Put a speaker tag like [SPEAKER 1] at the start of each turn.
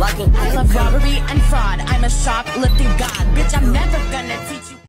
[SPEAKER 1] I love robbery and fraud. I'm a shoplifting god. Bitch, I'm never.